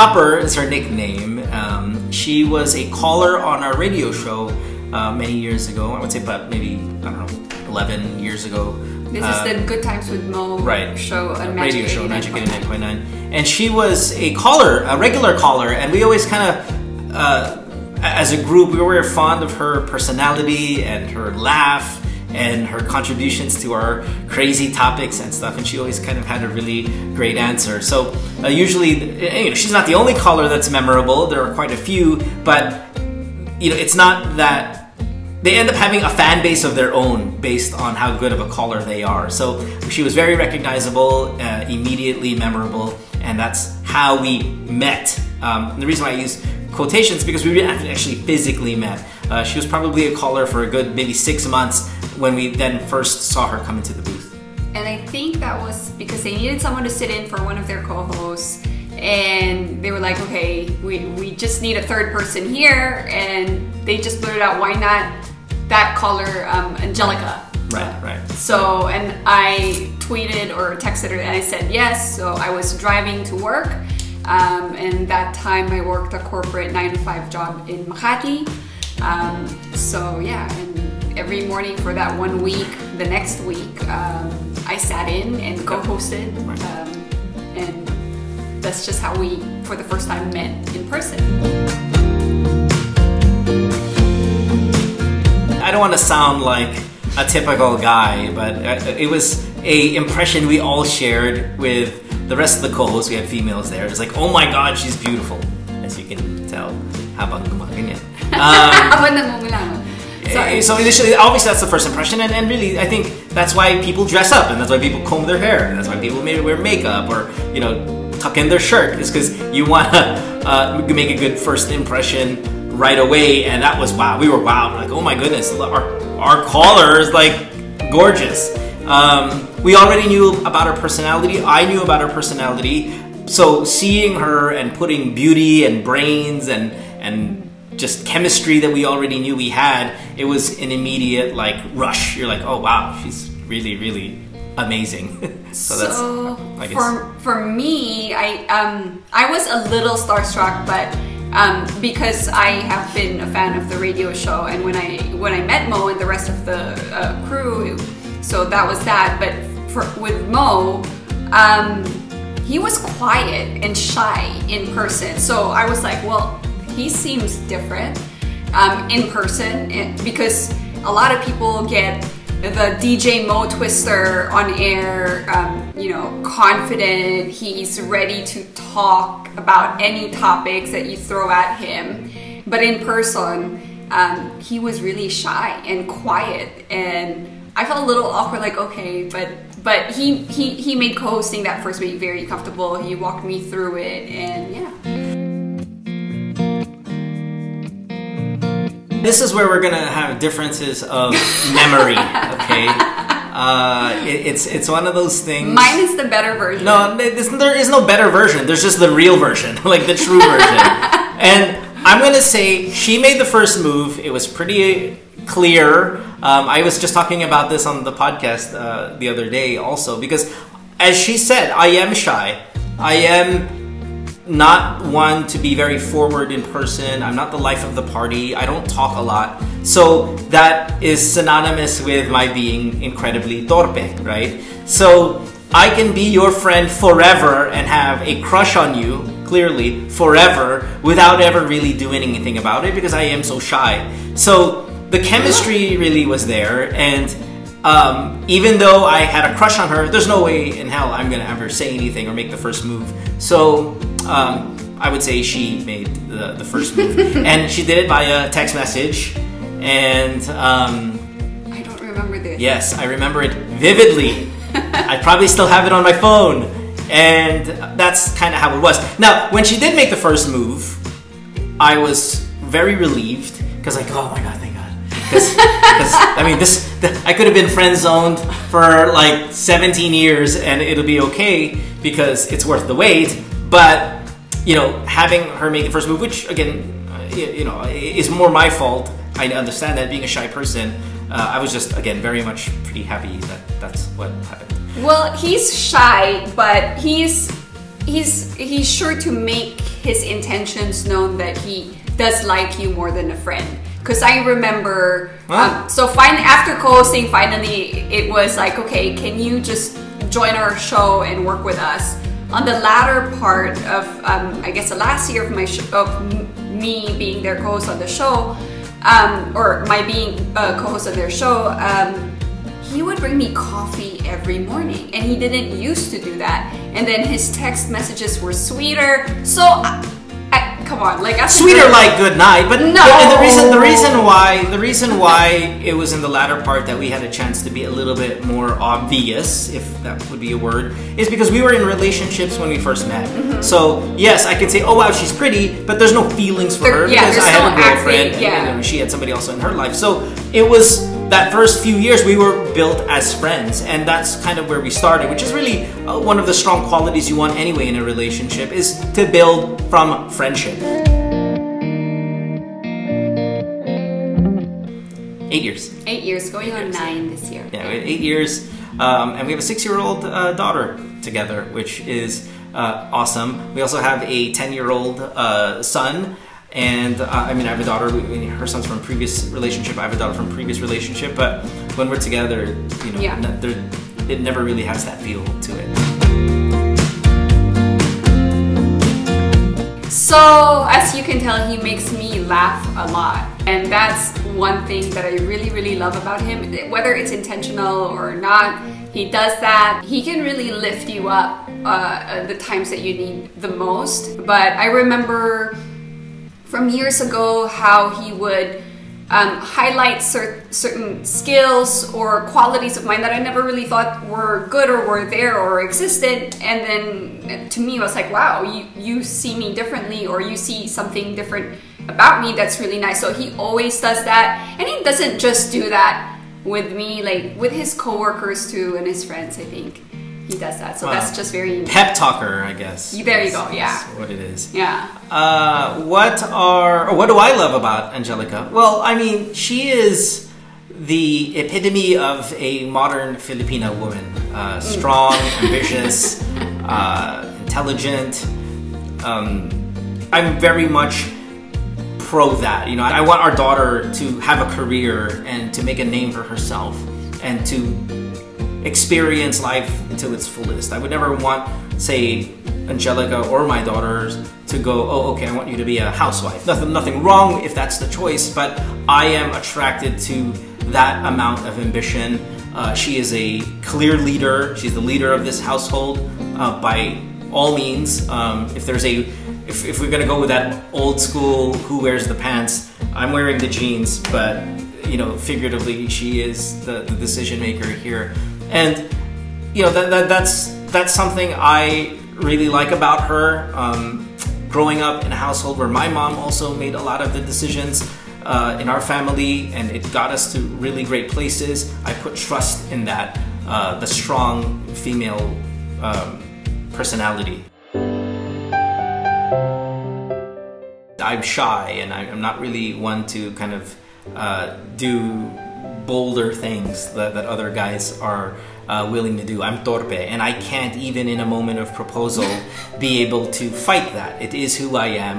Chopper is her nickname. Um, she was a caller on our radio show uh, many years ago. I would say about maybe, I don't know, 11 years ago. This Uh, is the Good Times with Mo right show on radio show Magic 89.9 and she was a caller a regular caller and we always kind of uh, as a group we were fond of her personality and her laugh and her contributions to our crazy topics and stuff and she always kind of had a really great answer. So uh, usually you know she's not the only caller that's memorable. There are quite a few but you know it's not that they end up having a fan base of their own based on how good of a caller they are. So she was very recognizable, uh, immediately memorable, and that's how we met. Um, and the reason why I use quotations because we didn't actually physically met. Uh, she was probably a caller for a good maybe six months when we then first saw her come into the booth. And I think that was because they needed someone to sit in for one of their co-hosts. And they were like, okay, we, we just need a third person here. And they just blurted out, why not that caller, um, Angelika? Right, right. So, and I tweeted or texted her and I said yes. So I was driving to work. Um, and that time I worked a corporate nine to five job in Makati. Um, so yeah, and every morning for that one week, the next week, um, I sat in and co-hosted. Um, and that's just how we, for the first time, met in person. I don't want to sound like a typical guy, but uh, it was a impression we all shared with the rest of the co-hosts. We had females there. It's like, oh my god, she's beautiful, as you can tell. Habang gumaganyan. Um, namumula. so, so initially, obviously, that's the first impression, and, and really, I think that's why people dress up, and that's why people comb their hair, and that's why people maybe wear makeup or you know tuck in their shirt, is because you want to uh, make a good first impression right away. And that was wow, we were wow, like oh my goodness, our our caller is like gorgeous. Um, we already knew about her personality. I knew about her personality. So seeing her and putting beauty and brains and and just chemistry that we already knew we had, it was an immediate like rush. You're like, oh wow, she's really, really amazing. so, that's I guess. for for me, I um I was a little starstruck, but um, because I have been a fan of the radio show, and when I when I met Mo and the rest of the uh, crew, so that was that. But for, with Mo, um, he was quiet and shy in person, so I was like, well, he seems different um, in person because a lot of people get the DJ Mo Twister on air, um, you know, confident. He's ready to talk about any topics that you throw at him. But in person, um, he was really shy and quiet, and I felt a little awkward. Like, okay, but but he he he made co-hosting that first week very comfortable. He walked me through it, and yeah. This is where we're gonna have differences of memory. Okay, uh, it, it's it's one of those things. Mine is the better version. No, there is no better version. There's just the real version, like the true version. and I'm gonna say she made the first move. It was pretty clear. Um, I was just talking about this on the podcast uh, the other day, also because, as she said, I am shy. I am not one to be very forward in person. I'm not the life of the party. I don't talk a lot. So that is synonymous with my being incredibly torpe, right? So I can be your friend forever and have a crush on you, clearly, forever, without ever really doing anything about it because I am so shy. So the chemistry really was there and um, even though I had a crush on her, there's no way in hell I'm gonna ever say anything or make the first move. So um, I would say she made the, the first move, and she did it via text message. And um, I don't remember this. yes, I remember it vividly. I probably still have it on my phone, and that's kind of how it was. Now, when she did make the first move, I was very relieved because like, oh my god, thank God. Because I mean, this I could have been friend zoned for like 17 years and it'll be okay because it's worth the wait. But you know, having her make the first move, which again, uh, you know, is more my fault. I understand that being a shy person, uh, I was just again very much pretty happy that that's what happened. Well, he's shy, but he's he's he's sure to make his intentions known that he does like you more than a friend. Because I remember, Huh? um, so fine after co-hosting, finally it was like, okay, can you just join our show and work with us? On the latter part of, um, I guess, the last year of my sh- of m- me being their co-host on the show, um, or my being uh, co-host on their show, um, he would bring me coffee every morning and he didn't used to do that and then his text messages were sweeter so I, I, come on like Sweeter like good night, but No. the, the reason the reason why the reason why it was in the latter part that we had a chance to be a little bit more obvious, if that would be a word, is because we were in relationships when we first met. Mm-hmm. So yes, I can say, oh wow, she's pretty, but there's no feelings for There- her yeah, because I had no a girlfriend acting, yeah. and, and she had somebody else in her life. So it was that first few years we were built as friends, and that's kind of where we started, which is really uh, one of the strong qualities you want anyway in a relationship is to build from friendship. Eight years. eight years going on nine this year Yeah, eight years, um, and we have a six-year-old uh, daughter together, which is uh, awesome. We also have a ten-year-old uh, son, and uh, I mean, I have a daughter. Her son's from previous relationship. I have a daughter from previous relationship. But when we're together, you know, Yeah. there, it never really has that feel to it. So, as you can tell, he makes me laugh a lot. And that's one thing that I really, really love about him. Whether it's intentional or not, he does that. He can really lift you up uh, the times that you need the most. But I remember from years ago how he would um, highlight cer- certain skills or qualities of mine that I never really thought were good or were there or existed. And then uh, to me, it was like, wow, you, you see me differently or you see something different about me that's really nice. So he always does that. And he doesn't just do that with me, like with his coworkers too and his friends, I think. He does that. So Wow. that's just very, Pep talker, I guess. There you go, yeah. what it is. yeah. Uh, what are what do I love about Angelika? Well, I mean, she is the epitome of a modern Filipina woman. Uh, strong, ambitious, uh, intelligent. Um, I'm very much pro that. You know, I want our daughter to have a career and to make a name for herself and to experience life to its fullest. I would never want, say, Angelika or my daughters to go, oh, okay, I want you to be a housewife. Nothing, nothing wrong if that's the choice, but I am attracted to that amount of ambition. Uh, she is a clear leader. She's the leader of this household uh, by all means. Um, if there's a, if, if we're gonna go with that old school, who wears the pants? I'm wearing the jeans, but you know, figuratively, she is the, the decision maker here, and you know that, that that's that's something I really like about her. Um, growing up in a household where my mom also made a lot of the decisions uh, in our family, and it got us to really great places. I put trust in that, uh, the strong female um, personality. I'm shy and I'm not really one to kind of uh, do bolder things that, that other guys are uh, willing to do. I'm torpe and I can't even in a moment of proposal be able to fight that. It is who I am,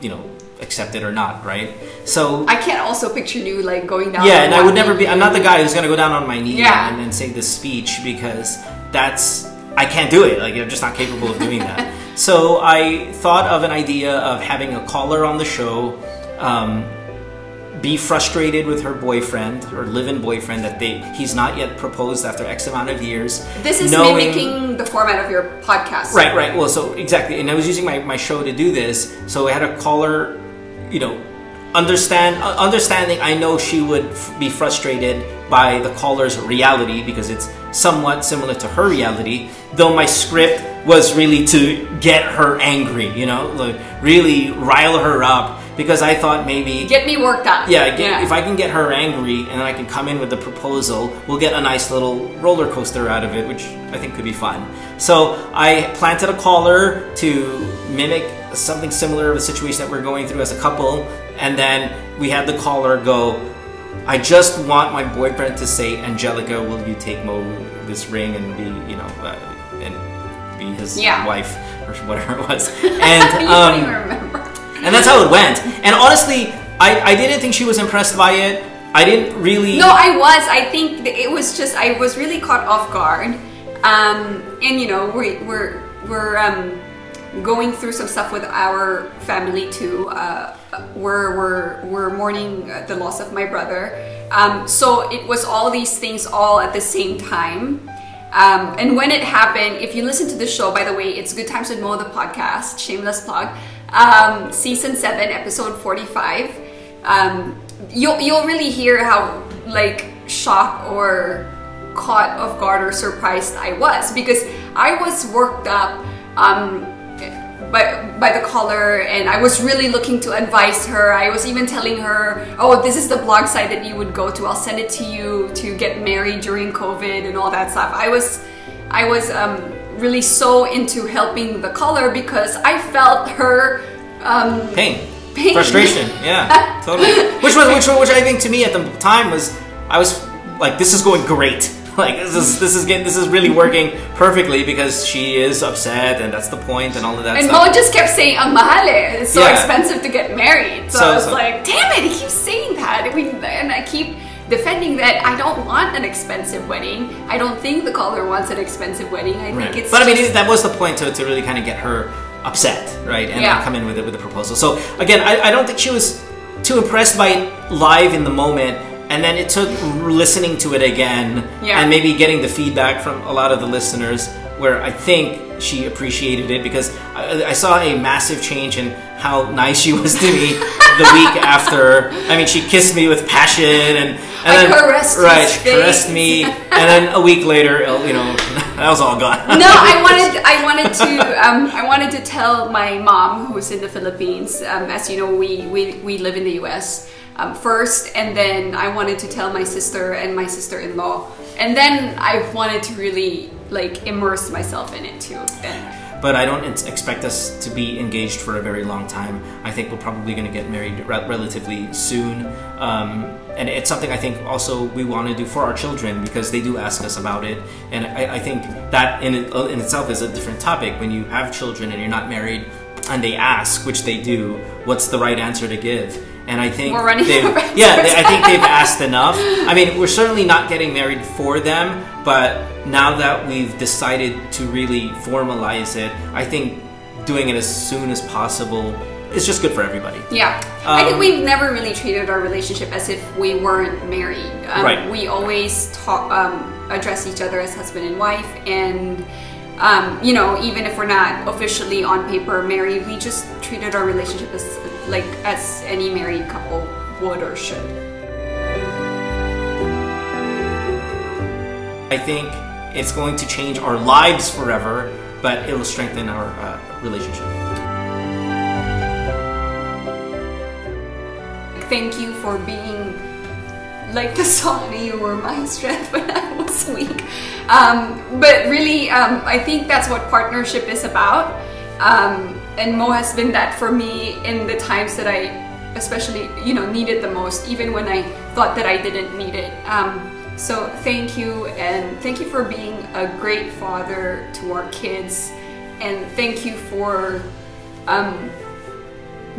you know, accept it or not, right? So I can't also picture you like going down. yeah, and I would never be. I'm not the guy who's gonna go down on my knee Yeah. and, and say this speech because that's I can't do it. Like I'm just not capable of doing that. so I thought of an idea of having a caller on the show. Um, be frustrated with her boyfriend or live-in boyfriend that they he's not yet proposed after X amount of years. This is knowing- mimicking the format of your podcast. Right, right. Well, so exactly, and I was using my, my show to do this. So I had a caller, you know, understand uh, understanding. I know she would f- be frustrated by the caller's reality because it's somewhat similar to her reality. Though my script was really to get her angry, you know, like really rile her up because I thought maybe Get me worked up. yeah, get, if I can get her angry and then I can come in with the proposal, we'll get a nice little roller coaster out of it, which I think could be fun. So I planted a caller to mimic something similar of a situation that we're going through as a couple, and then we had the caller go, I just want my boyfriend to say, Angelika, will you take Mo this ring and be, you know, uh, and be his Yeah. wife or whatever it was. And you um, don't even remember. And that's how it went. And honestly, I, I didn't think she was impressed by it. I didn't really. No, I was. I think it was just I was really caught off guard. Um, and you know, we're, we're we're um, going through some stuff with our family too. Uh, we're we're we're mourning the loss of my brother. Um, so it was all these things all at the same time. Um, and when it happened, if you listen to the show, by the way, it's Good Times with Mo, the podcast, shameless plug, um, season seven, episode forty-five. Um, you'll you'll really hear how like shocked or caught off guard or surprised I was because I was worked up um, by, by the caller and I was really looking to advise her. I was even telling her, oh, this is the blog site that you would go to. I'll send it to you to get married during COVID and all that stuff. I was, I was um, really so into helping the caller because I felt her um, pain, Pain. frustration. Yeah, totally. Which was which, which I think to me at the time was I was like, this is going great. Like this is this is getting this is really working perfectly because she is upset and that's the point and all of that And stuff. Mo just kept saying, "Ang mahal eh. It's so Yeah. expensive to get married." So, So- I was so- like, "Damn it! He keeps saying that." We, and I keep defending that I don't want an expensive wedding. I don't think the caller wants an expensive wedding. I Right. think it's. but I mean, that was the point to, to really kind of get her upset, right? And Yeah. come in with it with a proposal. So again, I, I don't think she was too impressed by it live in the moment. And then it took listening to it again Yeah. and maybe getting the feedback from a lot of the listeners where I think she appreciated it because I, I saw a massive change in how nice she was to me the week after. I mean, she kissed me with passion and, and then, caressed right, she caressed me, and then a week later, you know, that was all gone. no, I wanted I wanted to um, I wanted to tell my mom who's in the Philippines. Um, as you know, we, we we live in the U.S. Um, first, and then I wanted to tell my sister and my sister-in-law, and then I wanted to really like immerse myself in it too. But I don't expect us to be engaged for a very long time. I think we're probably going to get married re- relatively soon. Um, and it's something I think also we want to do for our children because they do ask us about it. And I, I think that in, in itself is a different topic. When you have children and you're not married and they ask, which they do, what's the right answer to give? And I think We're running they've- out of yeah, they, I think they've asked enough. I mean, we're certainly not getting married for them, but now that we've decided to really formalize it, I think doing it as soon as possible is just good for everybody. Yeah, I think Um, we've never really treated our relationship as if we weren't married. Um, Right. We always talk, um, address each other as husband and wife, and um, you know, even if we're not officially on paper married, we just treated our relationship as like as any married couple would or should. I think it's going to change our lives forever, but it'll strengthen our uh, relationship. Thank you for being like the song you were my strength when I was weak. Um, but really, um, I think that's what partnership is about. Um, and Mo has been that for me in the times that I, especially, you know, needed the most, even when I thought that I didn't need it. Um, so thank you, and thank you for being a great father to our kids, and thank you for um,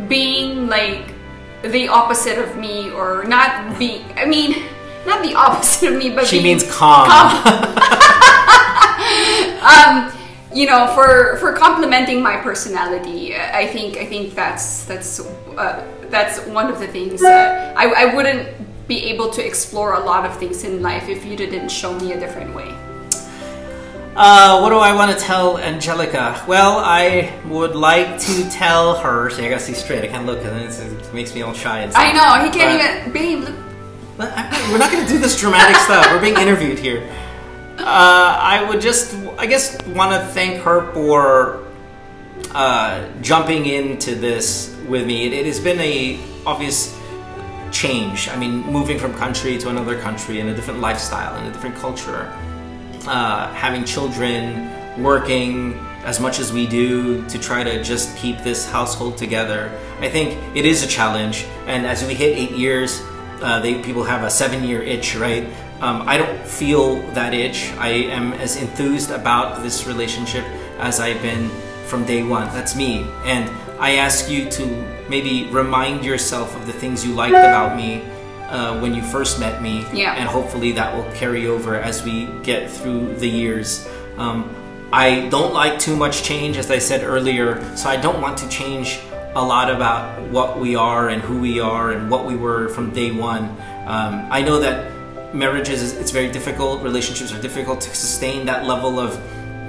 being like the opposite of me or not be I mean not the opposite of me but She being means calm. um you know for for complimenting my personality I think I think that's that's uh, that's one of the things uh, I, I wouldn't be able to explore a lot of things in life if you didn't show me a different way Uh, what do I want to tell Angelika? Well, I would like to tell her. See, I gotta see straight. I can't look because it makes me all shy and stuff. I know he can't But- even babe look We're not going to do this dramatic stuff. We're being interviewed here. Uh, I would just, I guess, want to thank her for uh, jumping into this with me. It, it has been a obvious change. I mean, moving from country to another country and a different lifestyle and a different culture. Uh, having children, working as much as we do to try to just keep this household together. I think it is a challenge, and as we hit eight years, uh, they people have a seven-year itch, right? Um, I don't feel that itch. I am as enthused about this relationship as I've been from day one. That's me. And I ask you to maybe remind yourself of the things you liked about me uh, when you first met me. Yeah. And hopefully that will carry over as we get through the years. Um, I don't like too much change, as I said earlier, so I don't want to change a lot about what we are and who we are and what we were from day one. Um, I know that marriages, it's very difficult, relationships are difficult to sustain that level of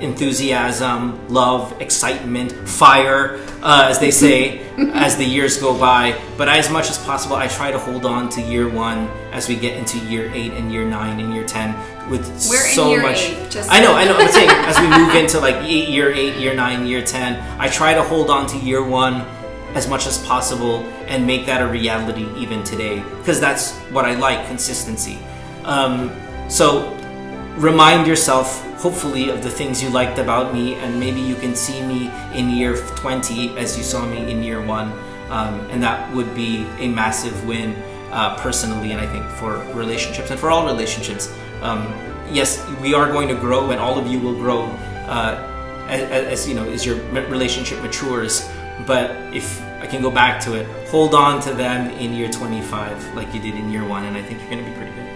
enthusiasm, love, excitement, fire, uh, as they say, as the years go by. But as much as possible, I try to hold on to year one as we get into year eight and year nine and year ten with We're in so year much. eight, just- I know, I know. I'm saying as we move into like eight, year eight, year nine, year ten, I try to hold on to year one as much as possible and make that a reality even today because that's what I like consistency. Um, so remind yourself hopefully of the things you liked about me and maybe you can see me in year 20 as you saw me in year one. Um, and that would be a massive win uh, personally and i think for relationships and for all relationships. Um, yes we are going to grow and all of you will grow uh, as, as you know as your relationship matures. But if i can go back to it hold on to them in year 25 like you did in year one and i think you're going to be pretty good